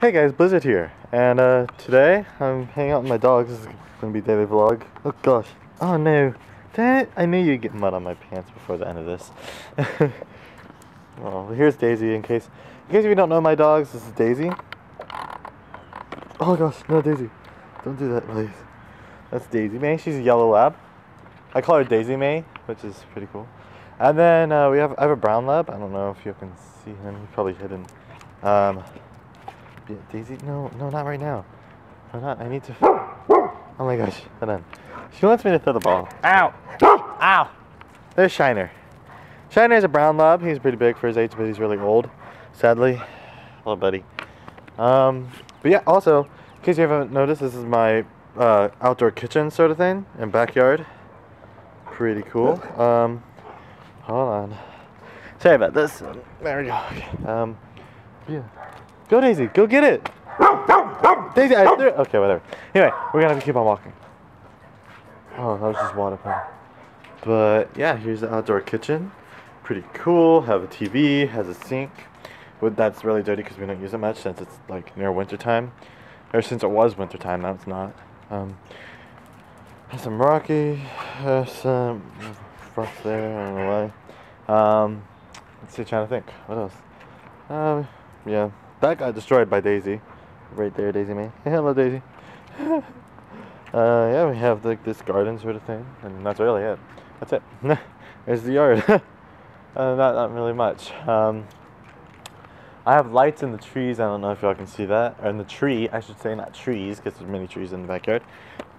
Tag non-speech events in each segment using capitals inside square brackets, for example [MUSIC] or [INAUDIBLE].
Hey guys, Blizzard here, and uh, today I'm hanging out with my dogs. This is gonna be a daily vlog. Oh gosh. Oh no. Dang it. I knew you'd get mud on my pants before the end of this. [LAUGHS] well, here's Daisy in case in case you don't know my dogs, this is Daisy. Oh gosh, no Daisy. Don't do that, please. That's Daisy May. She's a yellow lab. I call her Daisy May, which is pretty cool. And then uh, we have I have a brown lab. I don't know if you can see him. He's probably hidden. Um, Daisy, no, no, not right now. No, not. I need to. Oh my gosh, hold on. She wants me to throw the ball. Ow! Ow! There's Shiner. Shiner is a brown lab. He's pretty big for his age, but he's really old. Sadly, little buddy. Um, but yeah, also, in case you haven't noticed, this is my uh, outdoor kitchen sort of thing and backyard. Pretty cool. Um, hold on. Sorry about this. There we go. Um, yeah. Go Daisy, go get it. Daisy, I threw it. Okay, whatever. Anyway, we're gonna have to keep on walking. Oh, that was just water puddle. But yeah, here's the outdoor kitchen. Pretty cool. Have a TV, has a sink. But that's really dirty because we don't use it much since it's like near winter time. Or since it was winter time, now it's not. Um, has some Rocky, uh, some frost there, I don't know why. Um, let's see, trying to think. What else? Uh, yeah, that got destroyed by Daisy. Right there, Daisy May. [LAUGHS] Hello, Daisy. [LAUGHS] uh, yeah, we have like this garden sort of thing, and that's really it. That's it. [LAUGHS] There's the yard. uh, not, not really much. Um, I have lights in the trees. I don't know if y'all can see that. Or in the tree, I should say, not trees, because there's many trees in the backyard.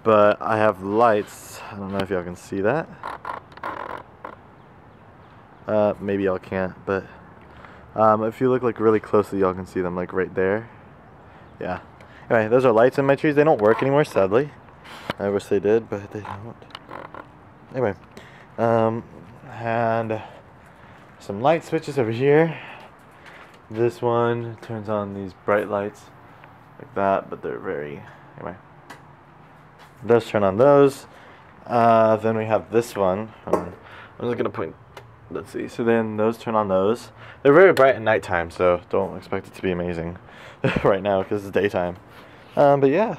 But I have lights. I don't know if y'all can see that. Uh, maybe y'all can't, but um, if you look like really closely, y'all can see them like right there. Yeah. Anyway, those are lights in my trees. They don't work anymore, sadly. I wish they did, but they don't. Anyway, um, and some light switches over here. This one turns on these bright lights like that, but they're very, anyway. Those turn on those. Uh, then we have this one. Um, I'm just gonna point, let's see. So then those turn on those. They're very bright at nighttime, so don't expect it to be amazing [LAUGHS] right now because it's daytime. Um, but yeah.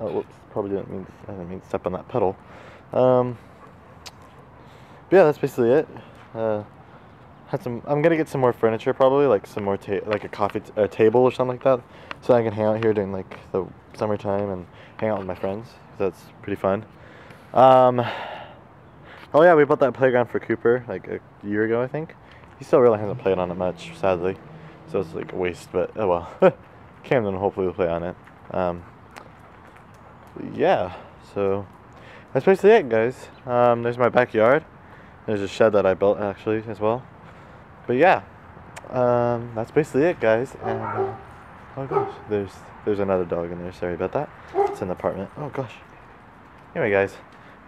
Oh, whoops, probably didn't mean, I didn't mean to step on that pedal. Um, but yeah, that's basically it. Uh, had some. I'm gonna get some more furniture probably, like some more ta- like a coffee t- a table or something like that, so I can hang out here during like the summertime and hang out with my friends. That's pretty fun. Um, oh yeah, we bought that playground for Cooper like a year ago, I think. He still really hasn't played on it much, sadly, so it's like a waste. But oh well. [LAUGHS] Camden hopefully will play on it. Um, yeah, so that's basically it, guys. Um, there's my backyard. There's a shed that I built actually as well. But yeah, um, that's basically it, guys. And uh, oh gosh, there's there's another dog in there. Sorry about that. It's an apartment. Oh gosh. Anyway, guys,